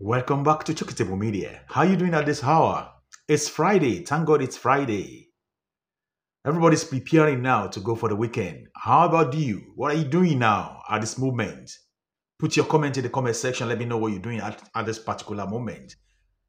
Welcome back to Chokitable Media. How you doing at this hour? It's Friday. Thank God it's Friday. Everybody's preparing now to go for the weekend. How about you? What are you doing now at this moment? Put your comment in the comment section. Let me know what you're doing at, at this particular moment.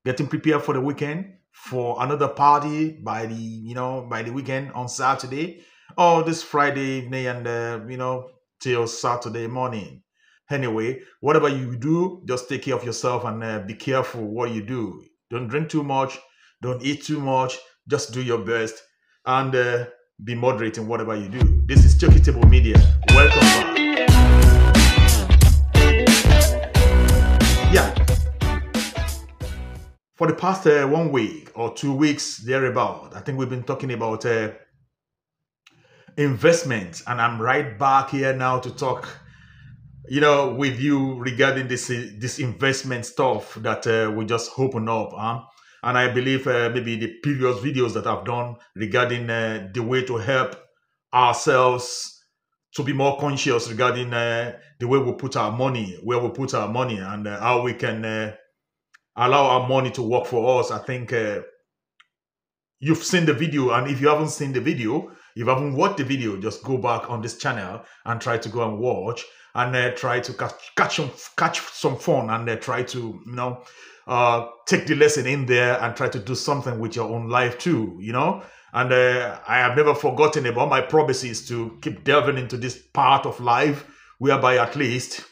Getting prepared for the weekend, for another party by the, you know, by the weekend on Saturday or this Friday evening and, uh, you know, till Saturday morning. Anyway, whatever you do, just take care of yourself and uh, be careful what you do. Don't drink too much, don't eat too much, just do your best and uh, be moderate in whatever you do. This is Chokitable Media. Welcome back. Yeah. For the past uh, one week or two weeks, thereabout, I think we've been talking about uh, investment, and I'm right back here now to talk you know, with you regarding this this investment stuff that uh, we just open up, huh? and I believe uh, maybe the previous videos that I've done regarding uh, the way to help ourselves to be more conscious regarding uh, the way we put our money, where we put our money, and uh, how we can uh, allow our money to work for us. I think you've seen the video, and if you haven't seen the video, you haven't watched the video, just go back on this channel and try to go and watch and uh, try to catch catch some catch some fun and uh, try to you know uh, take the lesson in there and try to do something with your own life too. You know. And uh, I have never forgotten about my promises to keep delving into this part of life, whereby at least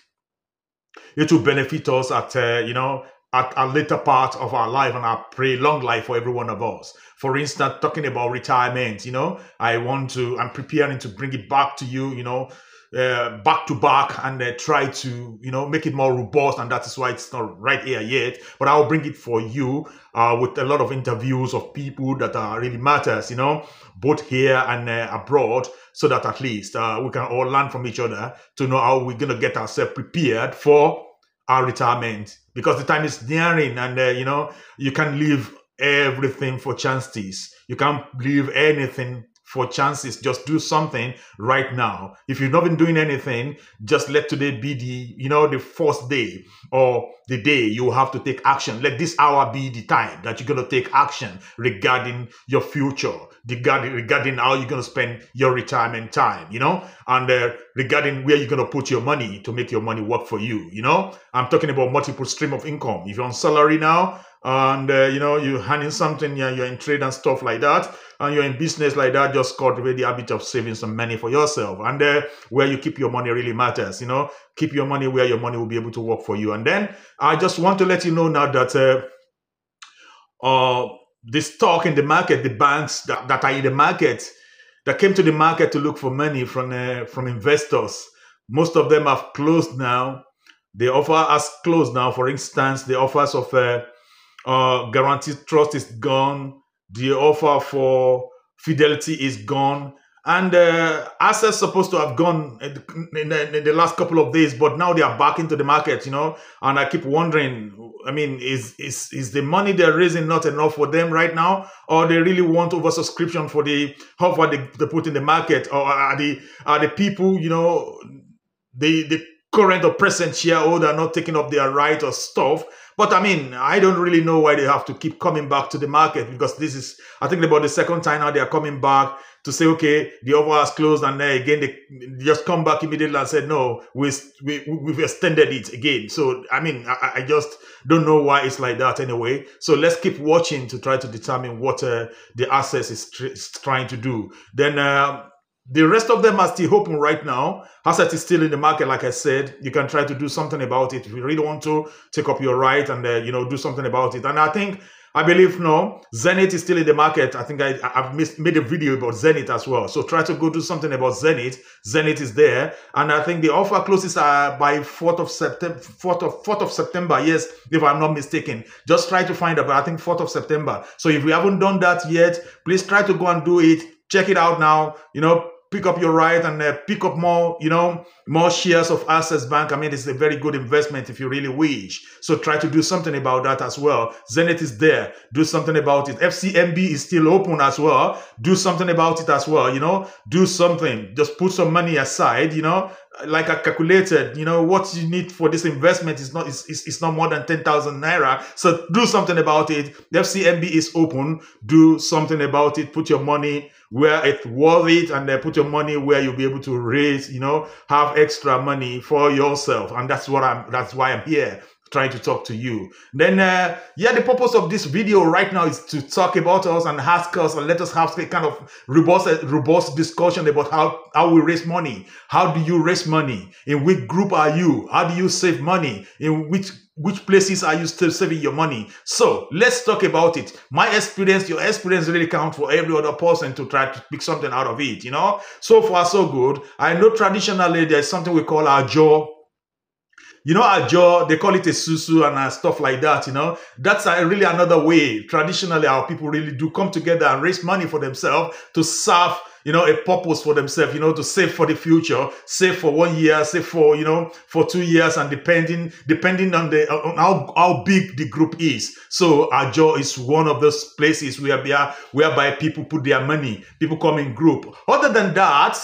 it will benefit us at uh, you know at a later part of our life and I pray long life for every one of us. For instance, talking about retirement, you know, I want to, I'm preparing to bring it back to you, you know, uh, back to back and uh, try to you know make it more robust and that is why it's not right here yet. But i'll bring it for you uh, with a lot of interviews of people that are really matters you know both here and uh, abroad so that at least uh, we can all learn from each other to know how we're going to get ourselves prepared for our retirement. Because the time is nearing and uh, you know you can leave everything for chances you can't leave anything for chances. Just do something right now. If you've not been doing anything, just let today be the, you know, the first day or the day you have to take action. Let this hour be the time that you're going to take action regarding your future, regarding, regarding how you're going to spend your retirement time, you know, and uh, regarding where you're going to put your money to make your money work for you, you know. I'm talking about multiple stream of income. If you're on salary now, and uh, you know you're handing something yeah, you're in trade and stuff like that and you're in business like that just cultivate the habit of saving some money for yourself. And uh, where you keep your money really matters you know? Keep your money where your money will be able to work for you. And then i just want to let you know now that uh, uh the stock in the market the banks that, that are in the market that came to the market to look for money from uh, from investors most of them have closed now. The offer has closed now for instance the offers of uh, Guaranty Trust is gone. The offer for fidelity is gone. And uh, Access supposed to have gone in the, in the, last couple of days, but now they are back into the market, you know. And I keep wondering, I mean, is is is the money they're raising not enough for them right now, or they really want oversubscription for the offer they, they put in the market, or are the are the people, you know, the the current or present shareholder not taking up their right or stuff but I mean, I don't really know why they have to keep coming back to the market because this is, I think, about the second time now they are coming back to say, okay, the offer has closed, and then again they just come back immediately and said, no, we, we we've extended it again. So I mean, I, I just don't know why it's like that anyway. So let's keep watching to try to determine what uh, the Access is, tr- is, trying to do. Then. Uh, the rest of them are still open right now. Access is still in the market, like I said. You can try to do something about it if you really want to take up your right and uh, you know do something about it. And I think I believe no, Zenith is still in the market. I think I, I've missed, made a video about Zenith as well. So try to go do something about Zenith. Zenith is there, and I think the offer closes uh, by fourth of September. Fourth of fourth of September. Yes, if I'm not mistaken. Just try to find out. But I think fourth of September. So if you haven't done that yet, please try to go and do it. Check it out now. You know, pick up your right and uh, pick up more, you know, more shares of Access Bank. I mean, it's a very good investment if you really wish. So try to do something about that as well. Zenith is there. Do something about it. FCMB is still open as well. Do something about it as well. You know, do something. Just put some money aside, you know, like I calculated, you know, what you need for this investment is not is, is, not more than 10,000 naira. So do something about it. The FCMB is open. Do something about it. Put your money where it's worth it and then put your money where you'll be able to raise, you know, have extra money for yourself. And that's what I'm that's why I'm here trying to talk to you. Then, uh, yeah, the purpose of this video right now is to talk about us and ask us and let us have a kind of robust, robust discussion about how, how we raise money. How do you raise money? In which group are you? How do you save money? In which which places are you still saving your money? So let's talk about it. My experience, your experience really count for every other person to try to pick something out of it, you know? So far, so good. I know traditionally there's something we call Ajo you know, a ajo, they call it esusu and uh, stuff like that, you know. That's uh, really another way. Traditionally, our people really do come together and raise money for themselves to serve you know, a purpose for themselves, you know, to save for the future, save for one year, save for, you know, for two years and depending, depending on the, on how, how big the group is. So a Ajo is one of those places where, whereby people put their money, people come in group. Other than that,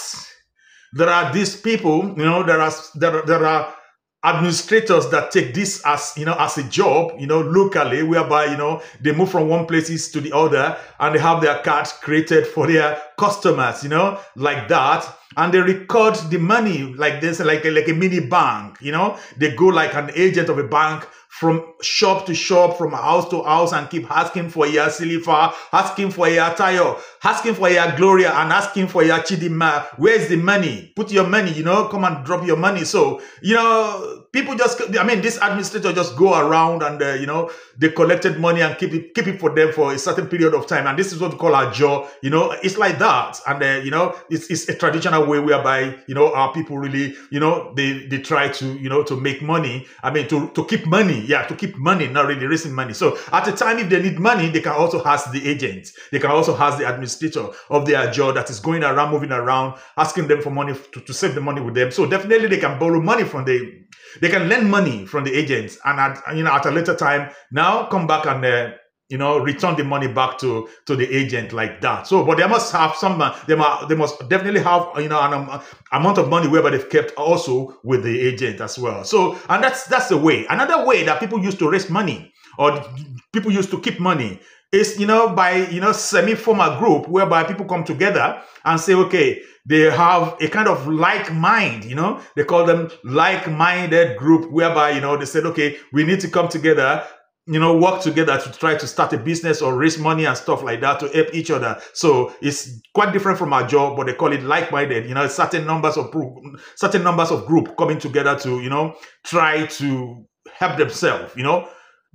there are these people, you know, there are, there, there are administrators that take this as you know as a job you know locally whereby you know they move from one places to the other and they have their cards created for their customers you know like that. And they record the money like this like a, like a mini bank you know. They go like an agent of a bank from shop to shop, from house to house, and keep asking for your Silifa, asking for your Tayo, asking for your Gloria, and asking for your Chidima. Where's the money? Put your money, you know, come and drop your money. So, you know, people just, I mean, this administrator just go around and, uh, you know, they collected money and keep it, keep it for them for a certain period of time. And this is what we call Ajo, you know, it's like that. And, uh, you know, it's, it's a traditional way whereby, you know, our people really, you know, they, they try to, you know, to make money. I mean, to, to keep money yeah, to keep money, not really raising money. So at the time, if they need money, they can also ask the agent. They can also ask the administrator of their job that is going around, moving around, asking them for money to, to save the money with them. So definitely they can borrow money from the, they can lend money from the agents. And at, you know, at a later time, now come back and, uh, you know, return the money back to to the agent like that. So, but they must have some. They must they must definitely have you know an um, amount of money whereby they've kept also with the agent as well. So, and that's that's the way. Another way that people used to raise money or people used to keep money is you know by you know semi-formal group whereby people come together and say okay they have a kind of like mind you know they call them like-minded group whereby you know they said okay we need to come together you know, work together to try to start a business or raise money and stuff like that to help each other. So it's quite different from Ajo, but they call it like-minded. You know, certain numbers of certain numbers of group coming together to you know try to help themselves. You know,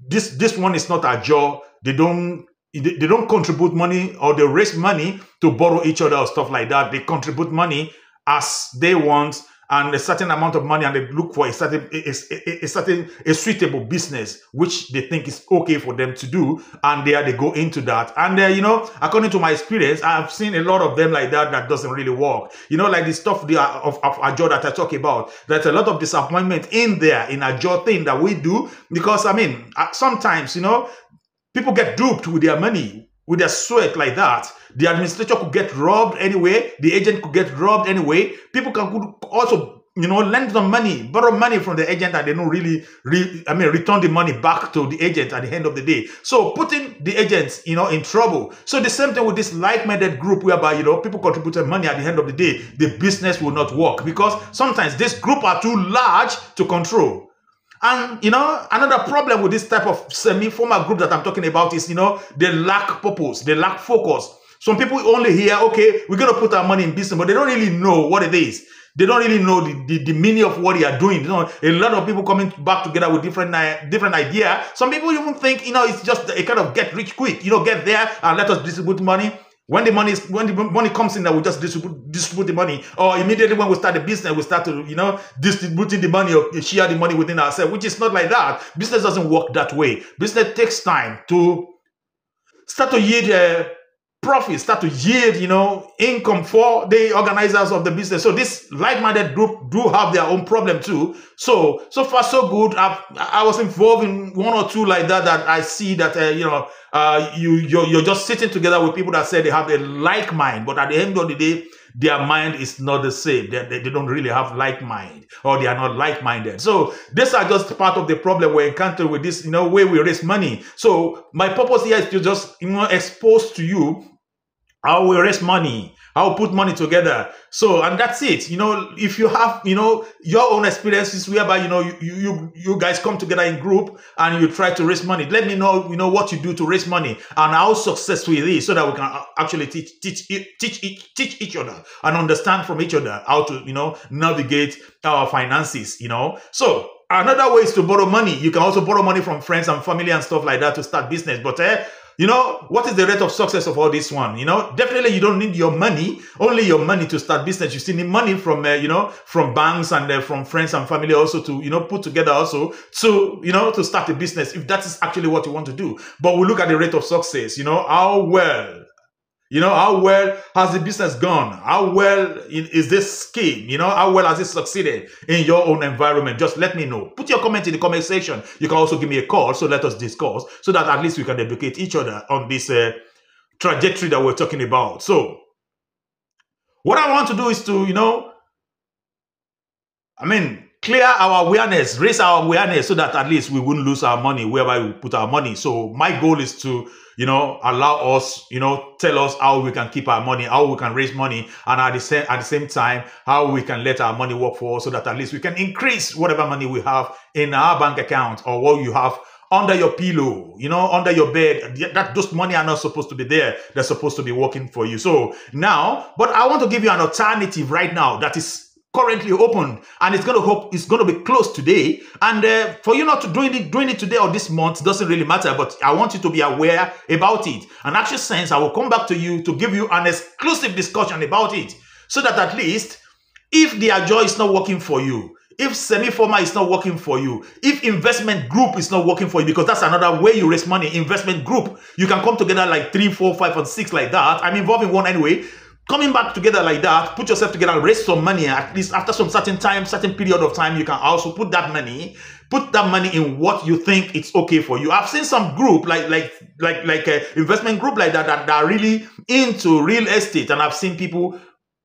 this this one is not Ajo. They don't they don't contribute money or they raise money to borrow each other or stuff like that. They contribute money as they want and a certain amount of money and they look for a certain a, a, a, certain a suitable business which they think is okay for them to do and there they go into that and uh, you know according to my experience i've seen a lot of them like that that doesn't really work you know like the stuff the, of, of Ajo that i talk about there's a lot of disappointment in there in Ajo thing that we do because i mean uh, sometimes you know people get duped with their money with their sweat like that. The administrator could get robbed anyway. The agent could get robbed anyway. People can could also, you know, lend them money, borrow money from the agent, and they don't really, re, I mean, return the money back to the agent at the end of the day. So putting the agents, you know, in trouble. So the same thing with this like-minded group, whereby you know people contributed money at the end of the day, the business will not work because sometimes this group are too large to control. And you know, another problem with this type of semi-formal group that I'm talking about is, you know, they lack purpose, they lack focus. Some people only hear, okay, we're gonna put our money in business, but they don't really know what it is. They don't really know the, the, the meaning of what they are doing. You know, a lot of people coming back together with different different idea. Some people even think, you know, it's just a kind of get rich quick. You know, get there and let us distribute money. When the money is, when the money comes in, that we just distribute, distribute the money, or immediately when we start the business, we start to you know distributing the money or share the money within ourselves, which is not like that. Business doesn't work that way. Business takes time to start to yield uh, profit, start to yield you know income for the organizers of the business. So this like-minded group do have their own problem too. So so far so good. i I was involved in one or two like that that I see that uh, you know uh, you you're, you're just sitting together with people that say they have a like mind, but at the end of the day, their mind is not the same. They, they, they don't really have like mind or they are not like minded. So these are just part of the problem we're encountering with this, you know, way we raise money. So my purpose here is to just, you know, expose to you how we raise money I'll put money together. So, and that's it. You know, if you have, you know, your own experiences whereby, you know, you, you, you guys come together in group and you try to raise money, let me know, you know, what you do to raise money and how successful it is so that we can actually teach, teach, teach, teach each other and understand from each other how to, you know, navigate our finances, you know. So, another way is to borrow money. You can also borrow money from friends and family and stuff like that to start business. But eh, you know, what is the rate of success of all this one? You know, definitely you don't need your money, only your money to start business. You still need money from, uh, you know, from banks and uh, from friends and family also to, you know, put together also to, you know, to start a business if that is actually what you want to do. But we look at the rate of success, you know, how well you know, how well has the business gone? How well is this scheme? You know, how well has it succeeded in your own environment? Just let me know. Put your comment in the comment section. You can also give me a call. So let us discuss so that at least we can educate each other on this uh, trajectory that we're talking about. So, what I want to do is to, you know, I mean, clear our awareness, raise our awareness so that at least we wouldn't lose our money wherever we put our money. So my goal is to, you know, allow us, you know, tell us how we can keep our money, how we can raise money, and at the same at the same time, how we can let our money work for us so that at least we can increase whatever money we have in our bank account or what you have under your pillow, you know, under your bed. That those money are not supposed to be there. They're supposed to be working for you. So now, but I want to give you an alternative right now that is currently open and it's going to hope it's going to be closed today. And uh, for you not to doing it doing it today or this month doesn't really matter but i want you to be aware about it. And actually sense i will come back to you to give you an exclusive discussion about it so that at least if the joy is not working for you if semi-formal is not working for you if investment group is not working for you because that's another way you raise money investment group you can come together like three four five and six like that. I'm involved in one anyway coming back together like that, put yourself together, raise some money, at least after some certain time, certain period of time, you can also put that money, put that money in what you think it's okay for you. I've seen some group like like like like a investment group like that that, that are really into real estate, and I've seen people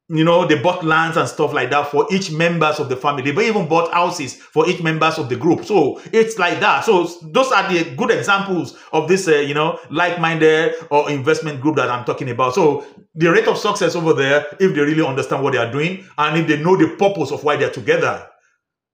you know they bought lands and stuff like that for each members of the family. They even bought houses for each members of the group. So it's like that. So those are the good examples of this uh, you know like-minded or investment group that i'm talking about. So the rate of success over there if they really understand what they are doing and if they know the purpose of why they're together.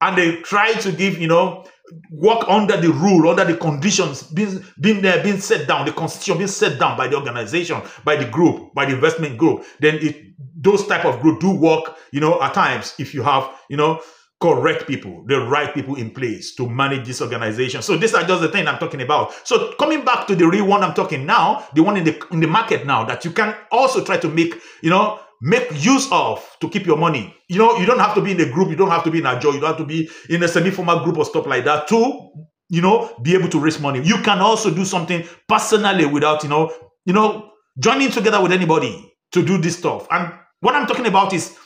And they try to give you know work under the rule, under the conditions being being there, being set down, the constitution being set down by the organization, by the group, by the investment group, then it those type of group do work, you know, at times if you have, you know, correct people, the right people in place to manage this organization. So these are just the thing I'm talking about. So coming back to the real one I'm talking now, the one in the in the market now that you can also try to make, you know, make use of to keep your money. You know, you don't have to be in a group, you don't have to be in a job, you don't have to be in a semi-formal group or stuff like that to, you know, be able to raise money. You can also do something personally without, you know, you know, joining together with anybody to do this stuff. And what I'm talking about is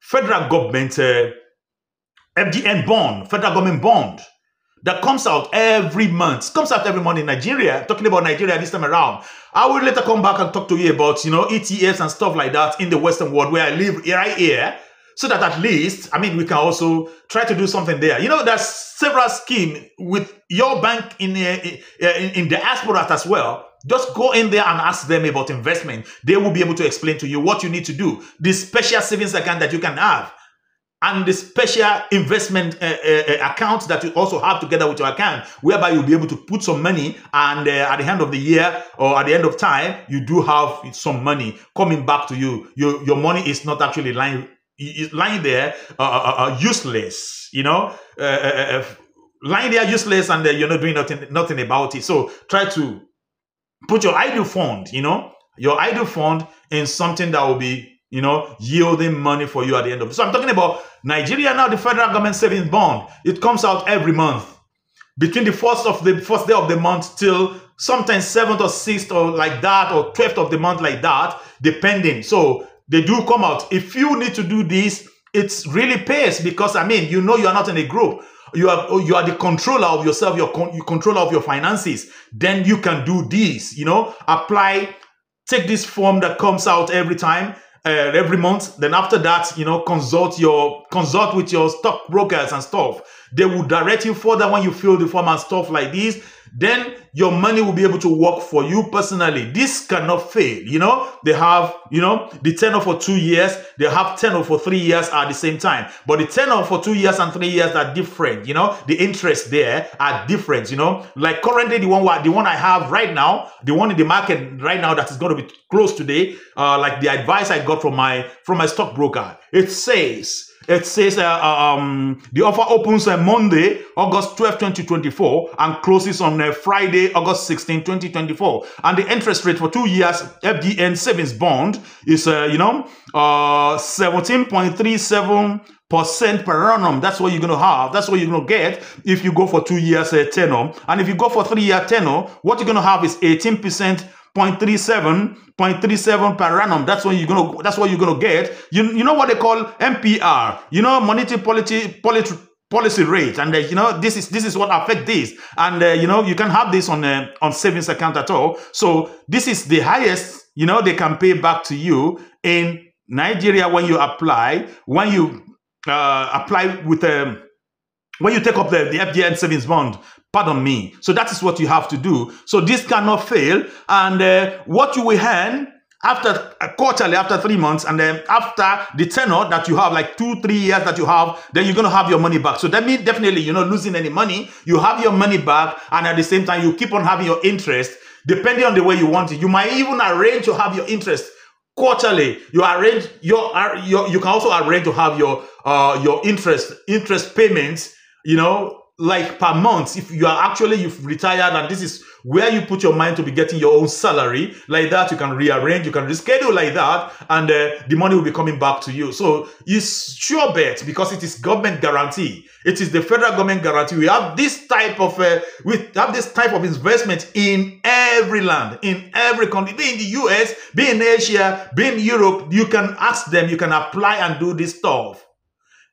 federal government uh, FGN bond, federal government bond that comes out every month. Comes out every month in Nigeria. Talking about Nigeria this time around. I will later come back and talk to you about, you know, ETFs and stuff like that in the Western world where I live right here. So that at least, I mean, we can also try to do something there. You know, there's several schemes with your bank in, uh, in, in diaspora as well. Just go in there and ask them about investment. They will be able to explain to you what you need to do. The special savings account that you can have and the special investment uh, uh, account that you also have together with your account, whereby you'll be able to put some money and uh, at the end of the year or at the end of time, you do have some money coming back to you. Your, your money is not actually lying, lying there uh, uh, uh, useless, you know, lying there useless and you're not doing nothing, nothing about it. So try to put your idle fund, you know, your idle fund in something that will be you know, yielding money for you at the end of it. So I'm talking about Nigeria now, the federal government savings bond. It comes out every month. Between the first of the first day of the month till sometimes seventh or sixth or like that, or twelfth of the month like that, depending. So they do come out. If you need to do this, it's really pays because I mean, you know, you are not in a group. You are you are the controller of yourself. You're con- you controller of your finances. Then you can do this. You know, apply. Take this form that comes out every time uh, every month. Then after that, you know, consult your consult with your stock brokers and stuff. They will direct you further when you fill the form and stuff like this then your money will be able to work for you personally. This cannot fail. You know, they have, you know, the tenor for two years, they have tenor for three years at the same time. But the tenor for two years and three years are different. You know, the interest there are different. You know, like currently the one the one I have right now, the one in the market right now that is going to be closed today, uh, like the advice I got from my from my stockbroker, it says it says uh, uh, um, the offer opens on Monday, August 12, 2024, and closes on uh, Friday, August 16, 2024. And the interest rate for two years FGN savings bond is, uh, you know, 17.37 uh, percent per annum. That's what you're going to have. That's what you're going to get if you go for two years uh, tenor. And if you go for three year tenor, what you're going to have is 18 percent 0.37, 0.37 per annum. That's what you're gonna. That's what you're gonna get. You you know what they call MPR. You know monetary policy policy policy rate and uh, you know this is this is what affect this and uh, you know you can have this on uh, on savings account at all so this is the highest you know they can pay back to you in nigeria when you apply when you uh, apply with um, when you take up the, the FGN savings bond Pardon me. So that is what you have to do. So this cannot fail. And uh, what you will earn after uh, quarterly, after three months, and then after the tenor that you have, like two, three years that you have, then you're going to have your money back. So that means definitely you're not losing any money. You have your money back, and at the same time, you keep on having your interest depending on the way you want it. You might even arrange to have your interest quarterly. You arrange your, your you can also arrange to have your uh your interest interest payments. You know like per month if you are actually you've retired and this is where you put your mind to be getting your own salary like that you can rearrange you can reschedule like that and uh, the money will be coming back to you. So it's sure bet because it is government guarantee. It is the federal government guarantee. We have this type of uh, we have this type of investment in every land in every country be in the us be in asia be in europe. You can ask them you can apply and do this stuff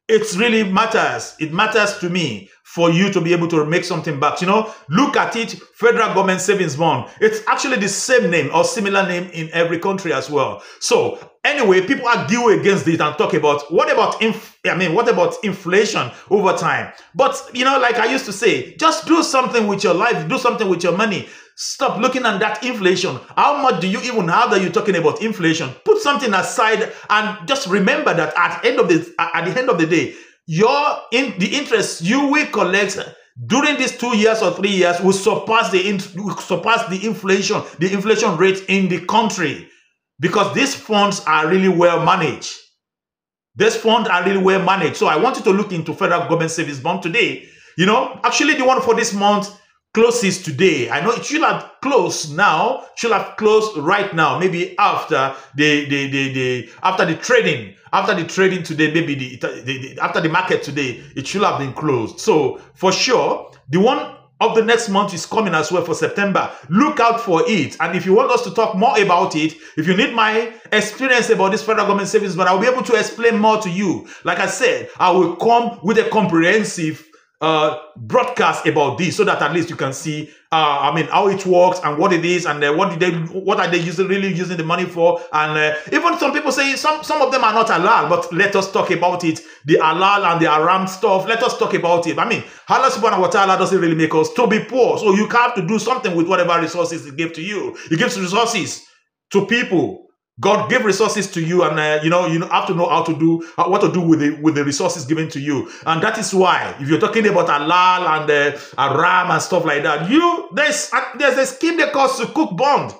it really matters. It matters to me for you to be able to make something back. You know, look at it, federal government savings bond. It's actually the same name or similar name in every country as well. So anyway, people argue against it and talk about what about inf- I mean, what about inflation over time? But you know, like I used to say, just do something with your life, do something with your money. Stop looking at that inflation. How much do you even have that you're talking about inflation? Put something aside and just remember that at end of the at the end of the day, your in the interest you will collect during these two years or three years will surpass the will surpass the inflation the inflation rate in the country because these funds are really well managed. These funds are really well managed. So I want you to look into federal government savings bond today. You know, actually the one for this month closes today. I know it should have closed now, should have closed right now, maybe after the the the, the after the trading, after the trading today, maybe the, the, the after the market today, it should have been closed. So for sure, the one of the next month is coming as well for September. Look out for it. And if you want us to talk more about it, if you need my experience about this federal government savings, but I'll be able to explain more to you. Like I said, I will come with a comprehensive uh, broadcast about this so that at least you can see uh, I mean how it works and what it is and uh, what did they what are they using really using the money for. And uh, even some people say some some of them are not halal but let us talk about it. The halal and the haram stuff let us talk about it. I mean Allah subhanahu wa ta'ala doesn't really make us to be poor. So you have to do something with whatever resources he gave to you. He gives resources to people God gave resources to you, and uh, you know you have to know how to do uh, what to do with the with the resources given to you, and that is why if you're talking about halal and uh, haram and stuff like that, you there's uh, there's a scheme they call sukuk bond.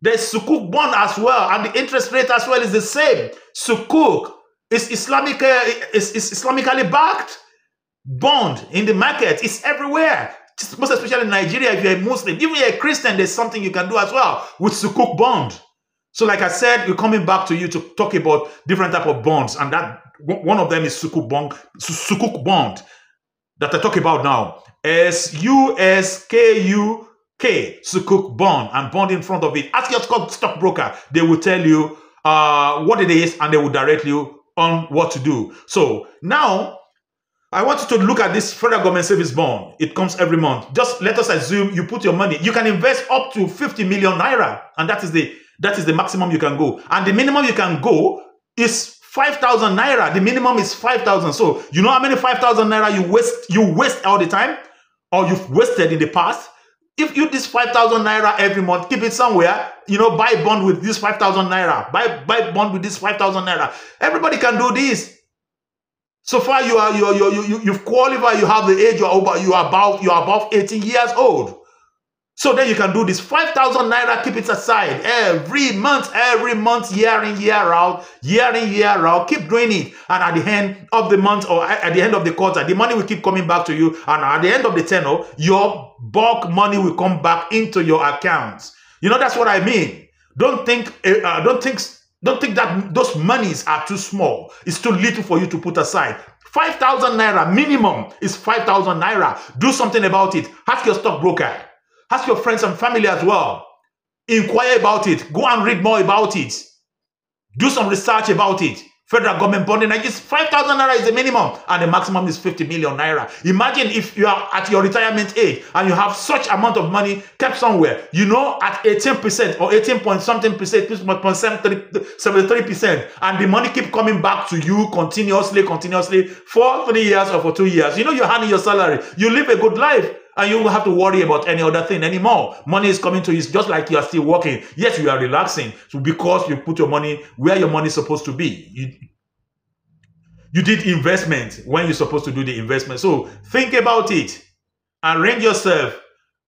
There's sukuk bond as well, and the interest rate as well is the same. Sukuk is Islamic uh, is, is Islamically backed bond in the market. It's everywhere most especially in Nigeria, if you're a Muslim, even if you're a Christian, there's something you can do as well with sukuk bond. So, like I said, we're coming back to you to talk about different type of bonds, and that one of them is sukuk bond, sukuk bond that I talk about now. S U S K U K sukuk bond and bond in front of it. Ask your stockbroker; they will tell you uh, what it is, and they will direct you on what to do. So now I want you to look at this federal government savings bond. It comes every month. Just let us assume you put your money. You can invest up to 50 million naira, and that is the That is the maximum you can go. And the minimum you can go is 5,000 naira. The minimum is 5,000. So you know how many 5,000 naira you waste, you waste all the time or you've wasted in the past? If you this 5,000 naira every month, keep it somewhere, you know, buy bond with this 5,000 naira, buy, buy bond with this 5,000 naira. Everybody can do this. So far, you are you are, you you you've qualified. You have the age. You are over. You are above. You are above 18 years old. So then you can do this 5,000 naira, keep it aside every month, every month, year in, year out, year in, year out. Keep doing it. And at the end of the month or at the end of the quarter, the money will keep coming back to you. And at the end of the tenor, your bulk money will come back into your accounts. You know, that's what I mean. Don't think, uh, uh don't think, don't think that those monies are too small. It's too little for you to put aside. 5,000 naira minimum is 5,000 naira. Do something about it. Ask your stockbroker. Ask your friends and family as well. Inquire about it. Go and read more about it. Do some research about it. Federal government bonding, like it's 5,000 naira is the minimum and the maximum is 50 million naira. Imagine if you are at your retirement age and you have such amount of money kept somewhere, you know, at 18% or 18 point something percent, 73 percent, and the money keep coming back to you continuously, continuously for three years or for two years. You know, you're handing your salary. You live a good life and you don't have to worry about any other thing anymore. Money is coming to you. It's just like you are still working. Yes, you are relaxing. So because you put your money where your money is supposed to be. You, you did investment when you're supposed to do the investment. So think about it. Arrange yourself.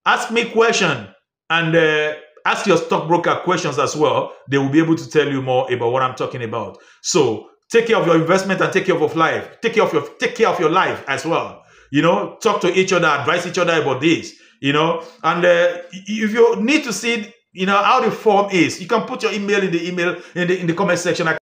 Ask me question and uh, ask your stockbroker questions as well. They will be able to tell you more about what I'm talking about. So take care of your investment and take care of your life. Take care of your take care of your life as well you know, talk to each other, advise each other about this, you know. And uh, if you need to see, you know, how the form is, you can put your email in the email in the in the comment section. I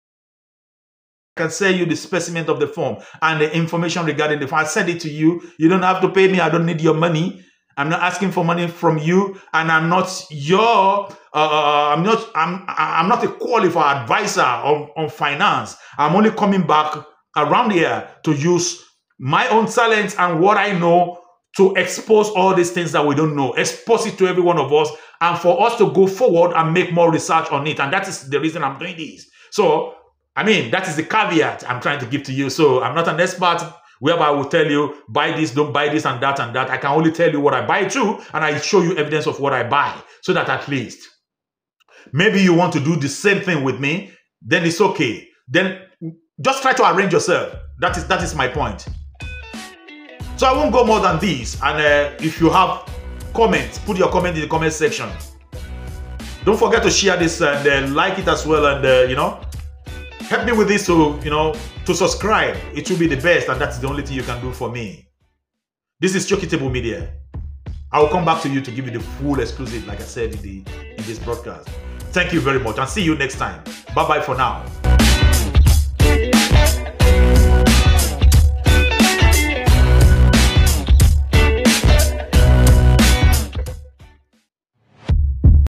can send you the specimen of the form and the information regarding the form. I send it to you. You don't have to pay me. I don't need your money. I'm not asking for money from you, and I'm not your. Uh, uh I'm not. I'm. I'm not a qualified advisor on, on finance. I'm only coming back around here to use my own talents and what I know to expose all these things that we don't know, expose it to every one of us, and for us to go forward and make more research on it. And that is the reason I'm doing this. So, I mean, that is the caveat I'm trying to give to you. So, I'm not an expert whereby I will tell you, buy this, don't buy this, and that, and that. I can only tell you what I buy too, and I show you evidence of what I buy, so that at least maybe you want to do the same thing with me, then it's okay. Then just try to arrange yourself. That is that is my point. So I won't go more than this. And uh, if you have comments, put your comment in the comment section. Don't forget to share this and uh, like it as well. And uh, you know, help me with this to you know to subscribe. It will be the best, and that's the only thing you can do for me. This is Chokitable Media. I will come back to you to give you the full exclusive, like I said in the in this broadcast. Thank you very much, and see you next time. Bye bye for now.